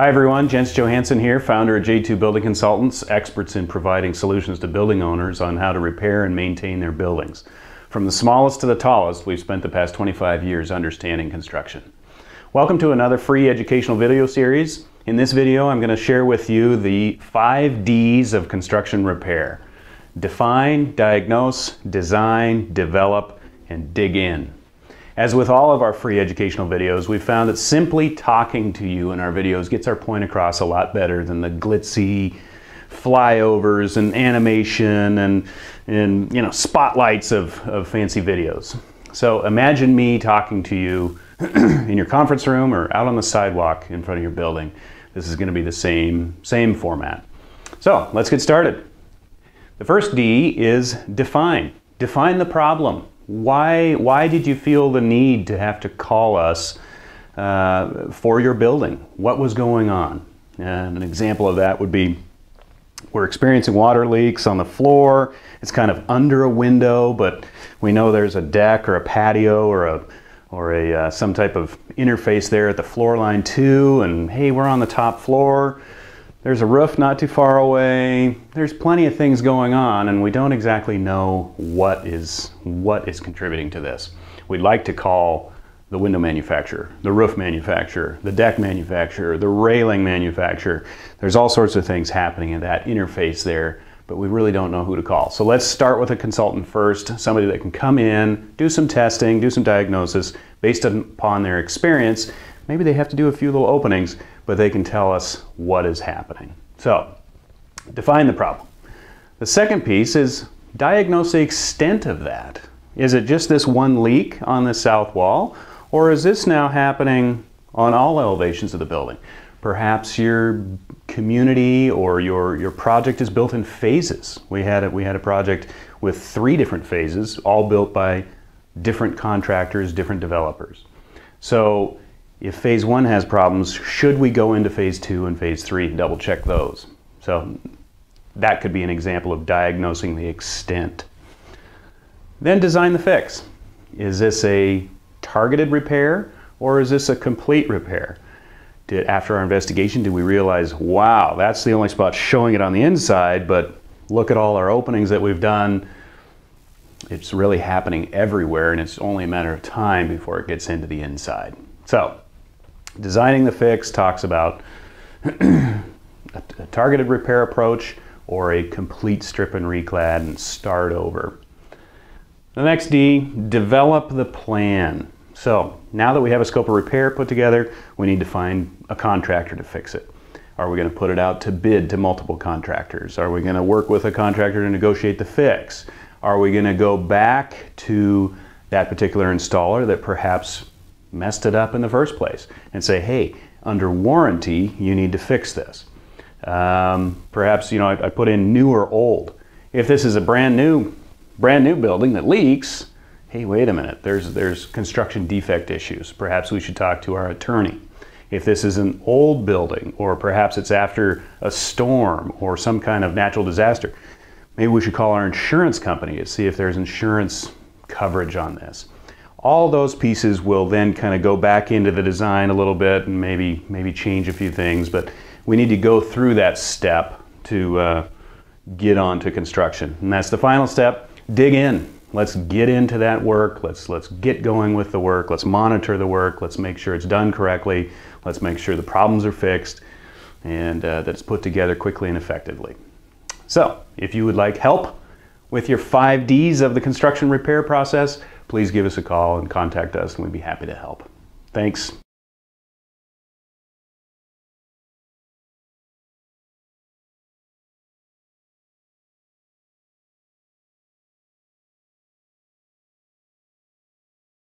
Hi everyone, Jens Johansson here, founder of J2 Building Consultants, experts in providing solutions to building owners on how to repair and maintain their buildings. From the smallest to the tallest, we've spent the past 25 years understanding construction. Welcome to another free educational video series. In this video, I'm going to share with you the five D's of construction repair. Define, diagnose, design, develop, and dig in. As with all of our free educational videos, we've found that simply talking to you in our videos gets our point across a lot better than the glitzy flyovers and animation and, and you know, spotlights of, of fancy videos. So imagine me talking to you in your conference room or out on the sidewalk in front of your building. This is going to be the same, same format. So let's get started. The first D is define. Define the problem why, why did you feel the need to have to call us uh, for your building? What was going on? And an example of that would be we're experiencing water leaks on the floor. It's kind of under a window, but we know there's a deck or a patio or a or a uh, some type of interface there at the floor line too. And hey, we're on the top floor. There's a roof not too far away. There's plenty of things going on and we don't exactly know what is, what is contributing to this. We'd like to call the window manufacturer, the roof manufacturer, the deck manufacturer, the railing manufacturer. There's all sorts of things happening in that interface there, but we really don't know who to call. So let's start with a consultant first, somebody that can come in, do some testing, do some diagnosis based upon their experience. Maybe they have to do a few little openings, but they can tell us what is happening. So, define the problem. The second piece is diagnose the extent of that. Is it just this one leak on the south wall, or is this now happening on all elevations of the building? Perhaps your community or your, your project is built in phases. We had, a, we had a project with three different phases, all built by different contractors, different developers. So if phase one has problems, should we go into phase two and phase three and double check those? So that could be an example of diagnosing the extent. Then design the fix. Is this a targeted repair or is this a complete repair? Did, after our investigation, did we realize, wow, that's the only spot showing it on the inside, but look at all our openings that we've done. It's really happening everywhere and it's only a matter of time before it gets into the inside. So Designing the fix talks about a, targeted repair approach or a complete strip and reclad and start over. The next D, develop the plan. So now that we have a scope of repair put together, we need to find a contractor to fix it. Are we going to put it out to bid to multiple contractors? Are we going to work with a contractor to negotiate the fix? Are we going to go back to that particular installer that perhaps messed it up in the first place and say, hey, under warranty, you need to fix this. Um, perhaps, you know, I, I put in new or old. If this is a brand new, brand new building that leaks, hey, wait a minute, there's, there's construction defect issues. Perhaps we should talk to our attorney. If this is an old building, or perhaps it's after a storm or some kind of natural disaster, maybe we should call our insurance company to see if there's insurance coverage on this all those pieces will then kind of go back into the design a little bit and maybe maybe change a few things but we need to go through that step to uh, get on to construction. And that's the final step. Dig in. Let's get into that work. Let's let's get going with the work. Let's monitor the work. Let's make sure it's done correctly. Let's make sure the problems are fixed and uh, that it's put together quickly and effectively. So if you would like help with your five D's of the construction repair process please give us a call and contact us and we'd be happy to help. Thanks.